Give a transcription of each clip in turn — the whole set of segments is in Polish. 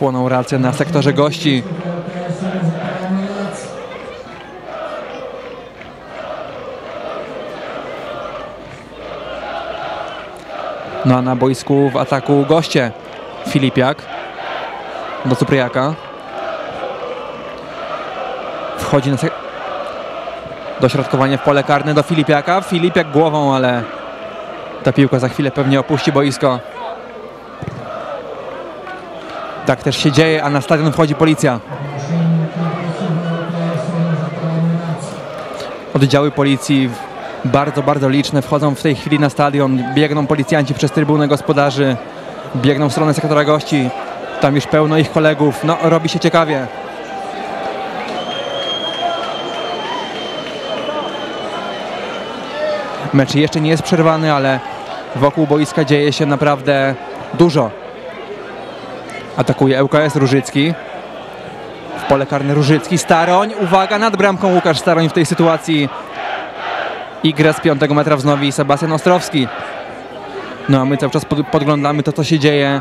płoną rację na sektorze gości. No a na boisku w ataku goście. Filipiak do Cypriaka. Wchodzi na dośrodkowanie w pole karne do Filipiaka. Filipiak głową, ale ta piłka za chwilę pewnie opuści boisko. Tak też się dzieje, a na stadion wchodzi policja. Oddziały policji bardzo, bardzo liczne wchodzą w tej chwili na stadion. Biegną policjanci przez trybunę gospodarzy, biegną w stronę sektora gości. Tam już pełno ich kolegów. No, robi się ciekawie. Mecz jeszcze nie jest przerwany, ale wokół boiska dzieje się naprawdę dużo. Atakuje ŁKS Różycki. W pole karne Różycki. Staroń. Uwaga, nad bramką Łukasz Staroń w tej sytuacji. I gra z 5 metra wznowi Sebastian Ostrowski. No a my cały czas pod, podglądamy to, co się dzieje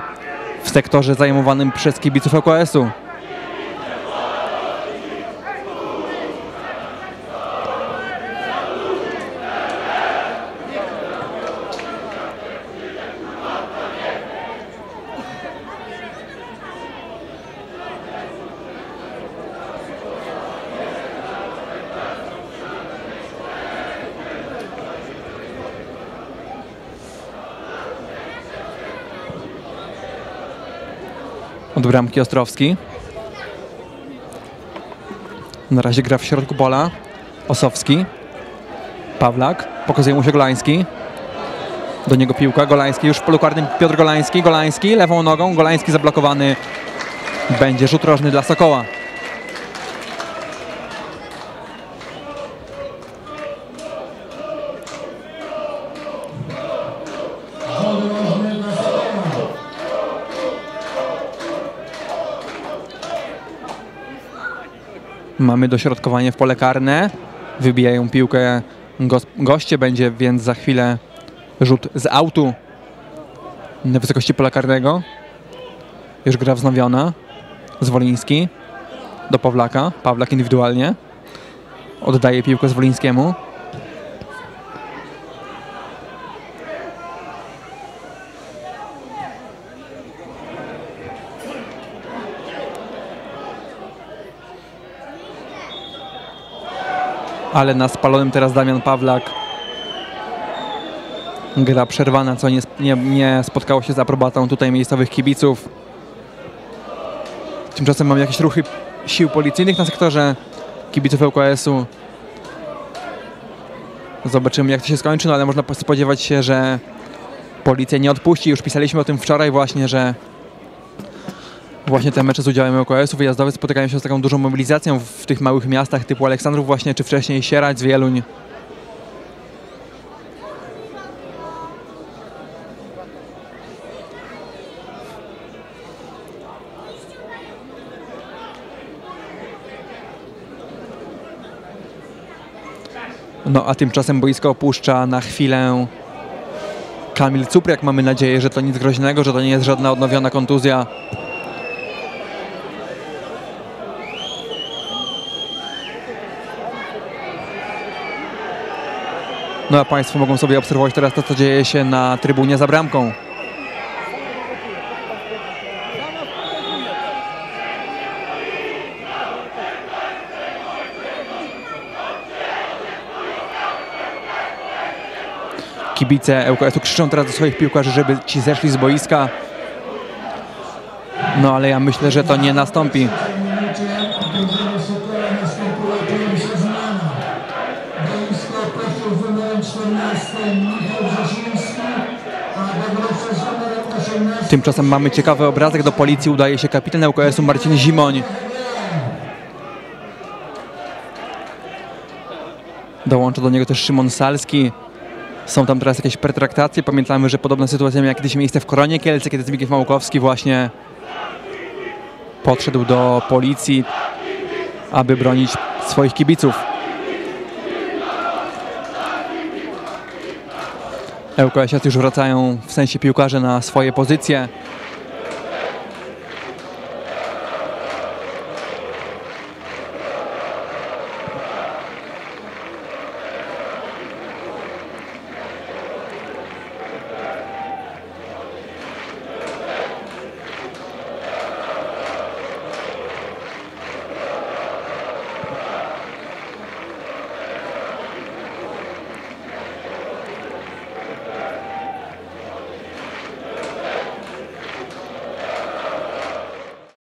w sektorze zajmowanym przez kibiców ŁKS-u. Od bramki Ostrowski. Na razie gra w środku pola. Osowski. Pawlak. Pokazuje mu się Golański. Do niego piłka. Golański już w polu karnym. Piotr Golański. Golański lewą nogą. Golański zablokowany. Będzie rzut rożny dla Sokoła. Mamy dośrodkowanie w pole karne. Wybijają piłkę gos- goście. Będzie więc za chwilę rzut z autu na wysokości pola karnego. Już gra wznowiona. Zwoliński do Pawlaka. Pawlak indywidualnie. Oddaje piłkę Zwolińskiemu. Ale na spalonym teraz Damian Pawlak. Gra przerwana, co nie, nie, nie spotkało się z aprobatą tutaj miejscowych kibiców. Tymczasem mamy jakieś ruchy sił policyjnych na sektorze kibiców ŁKS-u. Zobaczymy jak to się skończy, no ale można spodziewać się, że policja nie odpuści. Już pisaliśmy o tym wczoraj właśnie, że właśnie te mecze z udziałem ŁKS-u wyjazdowe spotykają się z taką dużą mobilizacją w tych małych miastach typu Aleksandrów właśnie, czy wcześniej Sierać, Wieluń. No a tymczasem boisko opuszcza na chwilę Kamil Cupriak. Mamy nadzieję, że to nic groźnego, że to nie jest żadna odnowiona kontuzja. No a Państwo mogą sobie obserwować teraz to, co dzieje się na trybunie za bramką. Kibice ŁKS-u krzyczą teraz do swoich piłkarzy, żeby ci zeszli z boiska. No ale ja myślę, że to nie nastąpi. Tymczasem mamy ciekawy obrazek. Do policji udaje się kapitan ŁKS-u Marcin Zimoń. Dołącza do niego też Szymon Salski. Są tam teraz jakieś pertraktacje. Pamiętamy, że podobna sytuacja miała kiedyś miejsce w Koronie Kielce, kiedy Zbigniew Małkowski właśnie podszedł do policji, aby bronić swoich kibiców. ŁKS już wracają w sensie piłkarze na swoje pozycje.